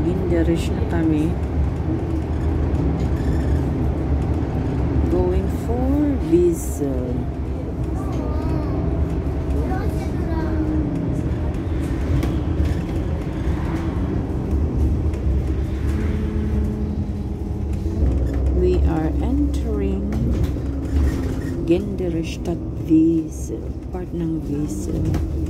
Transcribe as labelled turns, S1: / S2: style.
S1: Gingrich na kami. Going for Visa. We are entering Genderstadt Wiesel, part ng Wiesel.